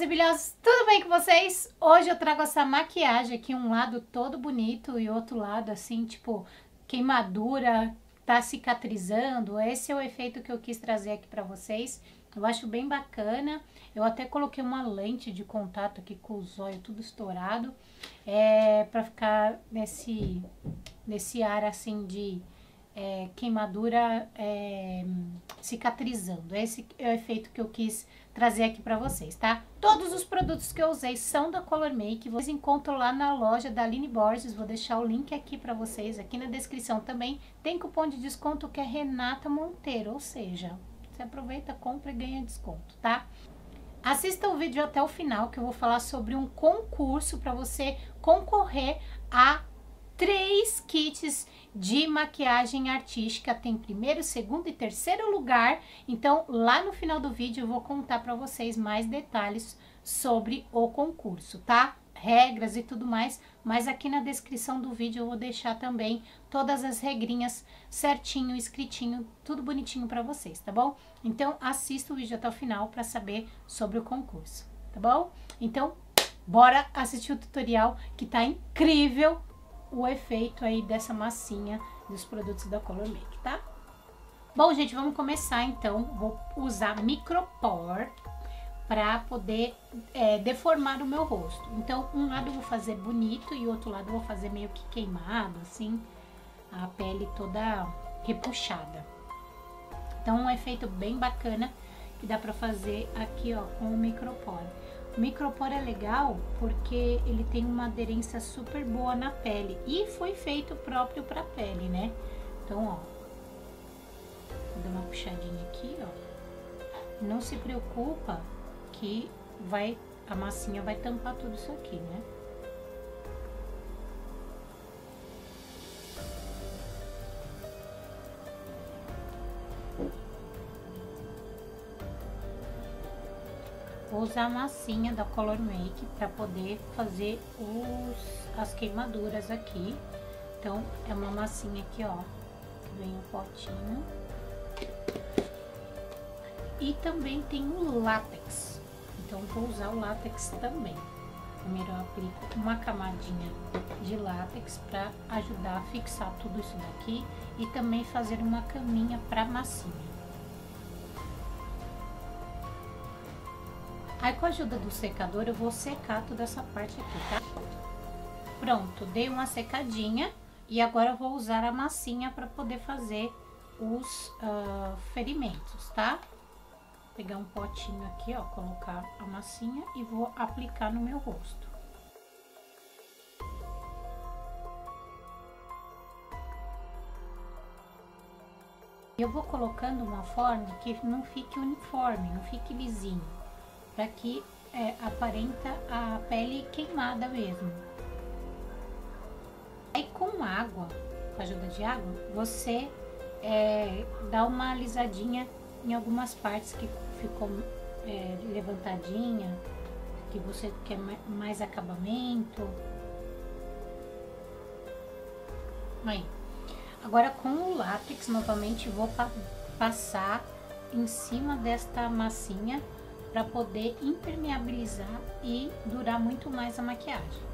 e brilhosos, tudo bem com vocês? Hoje eu trago essa maquiagem aqui, um lado todo bonito e outro lado assim, tipo, queimadura, tá cicatrizando. Esse é o efeito que eu quis trazer aqui pra vocês. Eu acho bem bacana. Eu até coloquei uma lente de contato aqui com os olhos tudo estourado, é, pra ficar nesse, nesse ar assim de é, queimadura é, cicatrizando. Esse é o efeito que eu quis trazer aqui para vocês, tá? Todos os produtos que eu usei são da Color Make, vocês encontram lá na loja da Aline Borges, vou deixar o link aqui para vocês, aqui na descrição também. Tem cupom de desconto que é Renata Monteiro, ou seja, você aproveita, compra e ganha desconto, tá? Assista o vídeo até o final que eu vou falar sobre um concurso para você concorrer a três kits de maquiagem artística, tem primeiro, segundo e terceiro lugar. Então, lá no final do vídeo eu vou contar para vocês mais detalhes sobre o concurso, tá? Regras e tudo mais, mas aqui na descrição do vídeo eu vou deixar também todas as regrinhas certinho, escritinho, tudo bonitinho para vocês, tá bom? Então, assista o vídeo até o final para saber sobre o concurso, tá bom? Então, bora assistir o tutorial que tá incrível o efeito aí dessa massinha dos produtos da Color Make, tá? Bom, gente, vamos começar então. Vou usar micropor para poder é, deformar o meu rosto. Então, um lado eu vou fazer bonito e o outro lado eu vou fazer meio que queimado, assim, a pele toda repuxada. Então, um efeito bem bacana que dá para fazer aqui, ó, com o micropor. Micropor é legal porque ele tem uma aderência super boa na pele e foi feito próprio para pele, né? Então, ó, vou dar uma puxadinha aqui, ó. Não se preocupa que vai a massinha vai tampar tudo isso aqui, né? Vou usar a massinha da Color Make para poder fazer os, as queimaduras aqui. Então, é uma massinha aqui, ó, que vem o potinho. E também tem o látex. Então, vou usar o látex também. Primeiro eu aplico uma camadinha de látex para ajudar a fixar tudo isso daqui e também fazer uma caminha para massinha. Aí com a ajuda do secador eu vou secar toda essa parte aqui, tá? Pronto, dei uma secadinha e agora eu vou usar a massinha para poder fazer os uh, ferimentos, tá? Vou pegar um potinho aqui, ó, colocar a massinha e vou aplicar no meu rosto. Eu vou colocando uma forma que não fique uniforme, não fique lisinho para que é, aparenta a pele queimada mesmo. Aí com água, com a ajuda de água, você é, dá uma alisadinha em algumas partes que ficou é, levantadinha, que você quer mais acabamento. Aí. Agora com o látex, novamente vou pa passar em cima desta massinha para poder impermeabilizar e durar muito mais a maquiagem.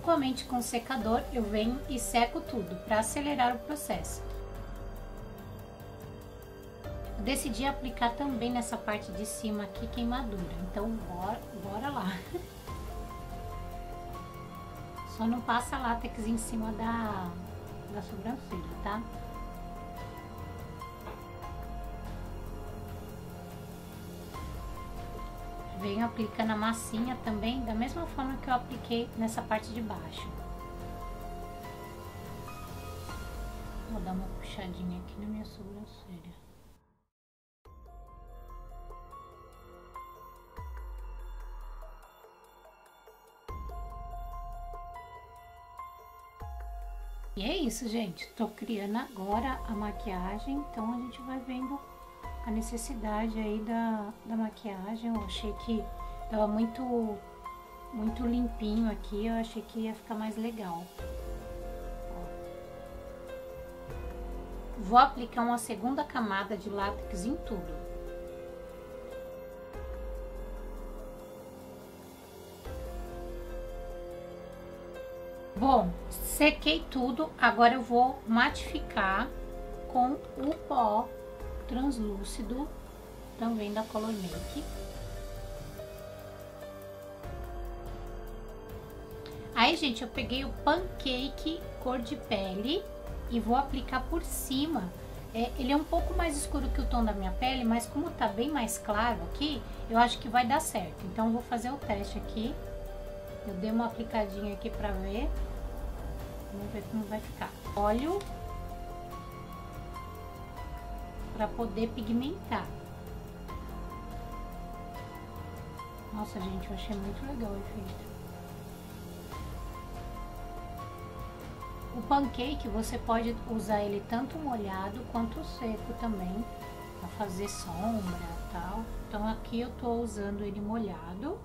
Igualmente com o secador eu venho e seco tudo para acelerar o processo. Eu decidi aplicar também nessa parte de cima aqui queimadura, então bora, bora lá. Só não passa látex em cima da, da sobrancelha, tá? Venho aplicando a massinha também da mesma forma que eu apliquei nessa parte de baixo. Vou dar uma puxadinha aqui na minha sobrancelha. E é isso, gente. Tô criando agora a maquiagem, então a gente vai vendo a necessidade aí da, da maquiagem. Eu achei que tava muito, muito limpinho aqui, eu achei que ia ficar mais legal. Ó. Vou aplicar uma segunda camada de látex em tudo. Bom, sequei tudo, agora eu vou matificar com o pó translúcido também da Color Make. Aí, gente, eu peguei o pancake cor de pele e vou aplicar por cima. É, ele é um pouco mais escuro que o tom da minha pele, mas como tá bem mais claro aqui, eu acho que vai dar certo. Então, eu vou fazer o teste aqui. Eu dei uma aplicadinha aqui pra ver. Vamos ver como vai ficar. Óleo para poder pigmentar. Nossa, gente, eu achei muito legal o efeito. O pancake você pode usar ele tanto molhado quanto seco também, para fazer sombra e tal. Então aqui eu tô usando ele molhado.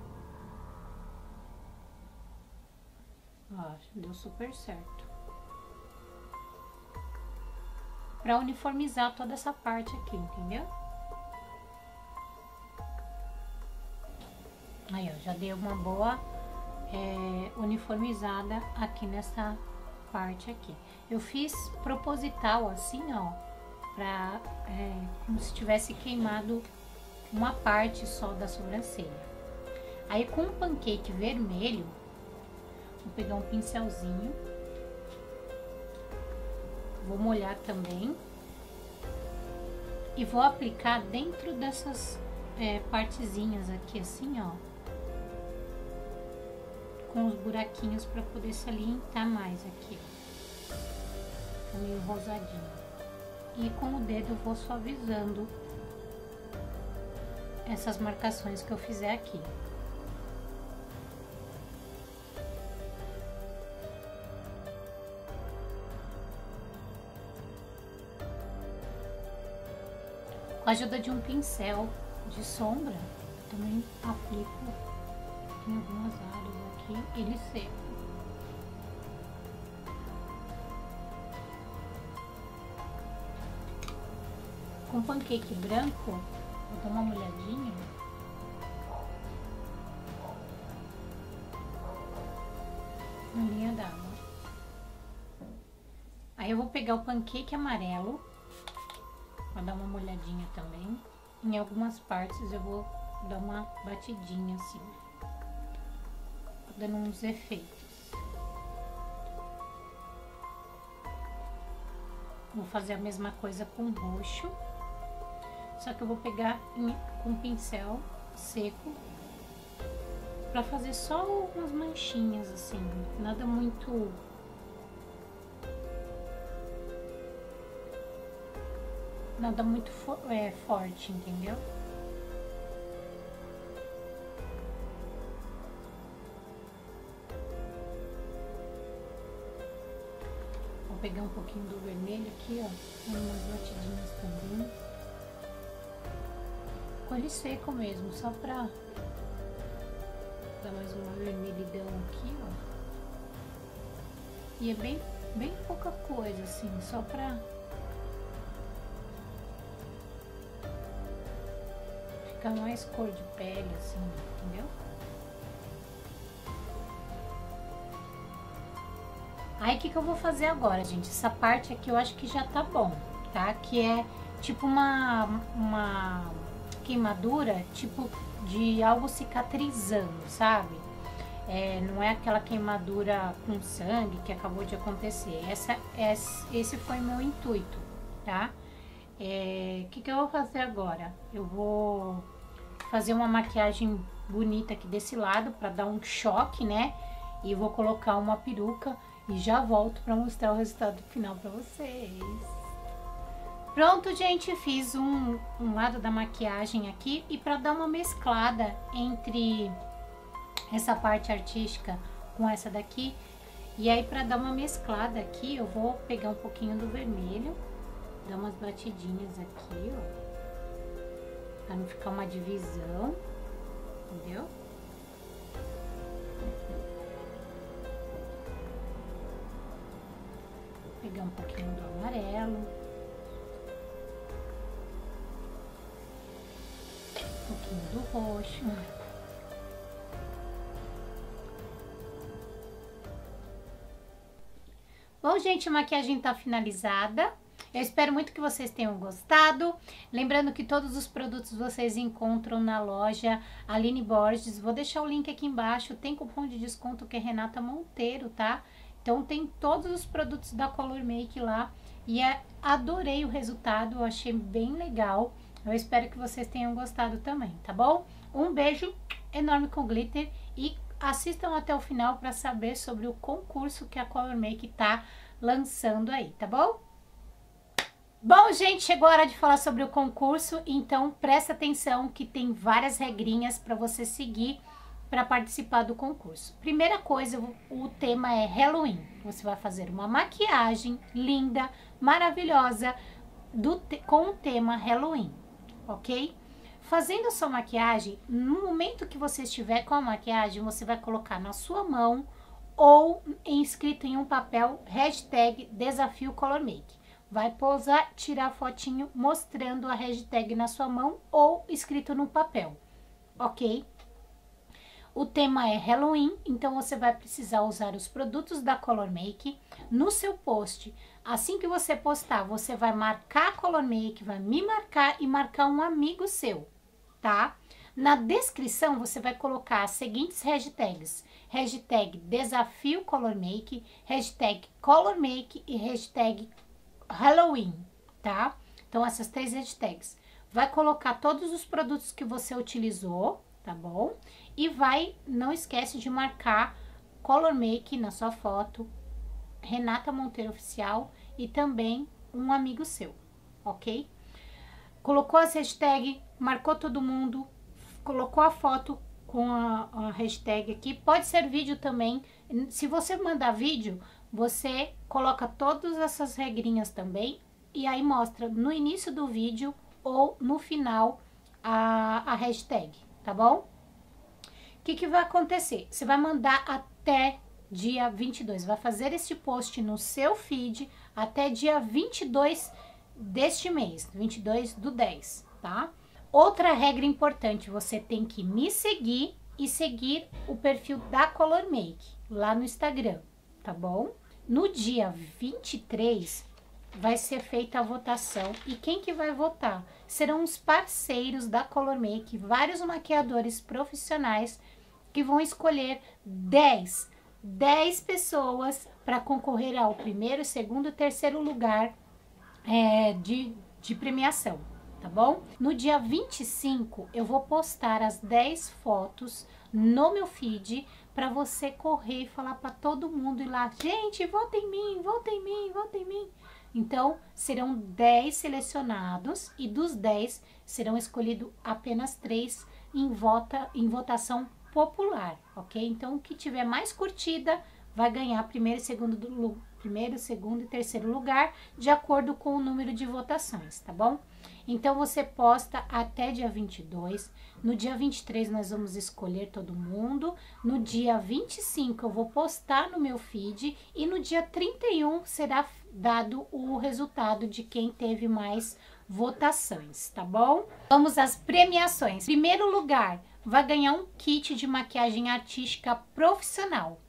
Ó, deu super certo. Para uniformizar toda essa parte aqui, entendeu? Aí, ó, já dei uma boa é, uniformizada aqui nessa parte aqui. Eu fiz proposital assim, ó, pra, é, como se tivesse queimado uma parte só da sobrancelha. Aí com o pancake vermelho, vou pegar um pincelzinho, vou molhar também e vou aplicar dentro dessas é, partezinhas aqui assim, ó com os buraquinhos para poder salientar mais aqui. Tá meio rosadinho. E com o dedo eu vou suavizando essas marcações que eu fizer aqui. Com a ajuda de um pincel de sombra, também aplico em algumas áreas aqui ele seco. Com pancake branco, vou dar uma olhadinha. Na linha d'água. Aí eu vou pegar o pancake amarelo, vou dar uma molhadinha também. Em algumas partes eu vou dar uma batidinha assim dando uns efeitos. Vou fazer a mesma coisa com roxo, só que eu vou pegar com pincel seco para fazer só umas manchinhas assim, nada muito nada muito é, forte, entendeu? pegar um pouquinho do vermelho aqui, ó, umas batidinhas também. Com ele seco mesmo, só pra dar mais uma vermelhidão aqui, ó. E é bem, bem pouca coisa, assim, só pra ficar mais cor de pele, assim, entendeu? Aí, o que, que eu vou fazer agora, gente? Essa parte aqui eu acho que já tá bom, tá? Que é tipo uma, uma queimadura, tipo de algo cicatrizando, sabe? É, não é aquela queimadura com sangue que acabou de acontecer. Essa, esse foi meu intuito, tá? O é, que, que eu vou fazer agora? Eu vou fazer uma maquiagem bonita aqui desse lado para dar um choque, né? E vou colocar uma peruca e já volto para mostrar o resultado final para vocês. Pronto, gente, fiz um, um lado da maquiagem aqui e para dar uma mesclada entre essa parte artística com essa daqui. E aí, para dar uma mesclada aqui, eu vou pegar um pouquinho do vermelho, dar umas batidinhas aqui, ó, para não ficar uma divisão, entendeu? pegar um pouquinho do amarelo. Um pouquinho do roxo. Bom, gente, a maquiagem tá finalizada. Eu espero muito que vocês tenham gostado. Lembrando que todos os produtos vocês encontram na loja Aline Borges. Vou deixar o link aqui embaixo. Tem cupom de desconto que é Renata Monteiro, tá? Então tem todos os produtos da Color Make lá. E é, adorei o resultado, achei bem legal. Eu espero que vocês tenham gostado também, tá bom? Um beijo enorme com glitter e assistam até o final para saber sobre o concurso que a Color Make tá lançando aí, tá bom? Bom, gente, chegou a hora de falar sobre o concurso, então presta atenção que tem várias regrinhas para você seguir para participar do concurso. Primeira coisa, o tema é Halloween. Você vai fazer uma maquiagem linda, maravilhosa, do, com o tema Halloween, ok? Fazendo sua maquiagem, no momento que você estiver com a maquiagem, você vai colocar na sua mão ou escrito em um papel hashtag Desafio Color Make vai pousar, tirar fotinho mostrando a hashtag na sua mão ou escrito no papel, ok? O tema é Halloween, então você vai precisar usar os produtos da Color Make no seu post. Assim que você postar, você vai marcar a Color Make, vai me marcar e marcar um amigo seu, tá? Na descrição você vai colocar as seguintes hashtags. Hashtag Desafio Color Make, hashtag Color Make e hashtag Halloween, tá? Então, essas três hashtags. Vai colocar todos os produtos que você utilizou, tá bom? E vai, não esquece de marcar Color Make na sua foto, Renata Monteiro Oficial e também um amigo seu, ok? Colocou as hashtags, marcou todo mundo, colocou a foto com a, a hashtag aqui. Pode ser vídeo também. Se você mandar vídeo, você coloca todas essas regrinhas também e aí mostra no início do vídeo ou no final a, a hashtag, tá bom? O que, que vai acontecer? Você vai mandar até dia 22, vai fazer este post no seu feed até dia 22 deste mês, 22 do 10, tá? Outra regra importante, você tem que me seguir e seguir o perfil da Color Make lá no Instagram, tá bom? No dia 23 vai ser feita a votação e quem que vai votar? Serão os parceiros da Color Make, vários maquiadores profissionais que vão escolher 10, 10 pessoas para concorrer ao primeiro, segundo e terceiro lugar é, de, de premiação, tá bom? No dia 25 eu vou postar as 10 fotos no meu feed para você correr e falar para todo mundo ir lá, gente, vota em mim, vota em mim, vota em mim. Então, serão 10 selecionados e dos 10 serão escolhidos apenas 3 em, vota, em votação popular, ok? Então, o que tiver mais curtida vai ganhar primeiro, segundo, primeiro, segundo e terceiro lugar, de acordo com o número de votações, tá bom? Então, você posta até dia 22. No dia 23, nós vamos escolher todo mundo. No dia 25, eu vou postar no meu feed. E no dia 31, será dado o resultado de quem teve mais votações, tá bom? Vamos às premiações. Primeiro lugar, vai ganhar um kit de maquiagem artística profissional.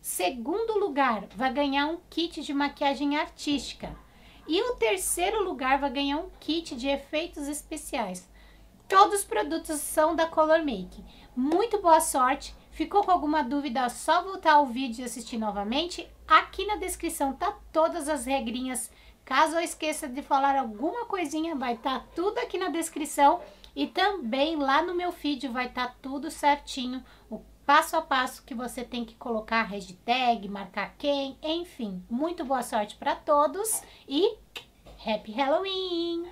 Segundo lugar, vai ganhar um kit de maquiagem artística. E o terceiro lugar vai ganhar um kit de efeitos especiais. Todos os produtos são da Color Make. Muito boa sorte. Ficou com alguma dúvida? É só voltar ao vídeo e assistir novamente. Aqui na descrição tá todas as regrinhas. Caso eu esqueça de falar alguma coisinha, vai estar tá tudo aqui na descrição. E também lá no meu feed vai estar tá tudo certinho, o passo a passo que você tem que colocar hashtag, marcar quem, enfim. Muito boa sorte para todos e Happy Halloween!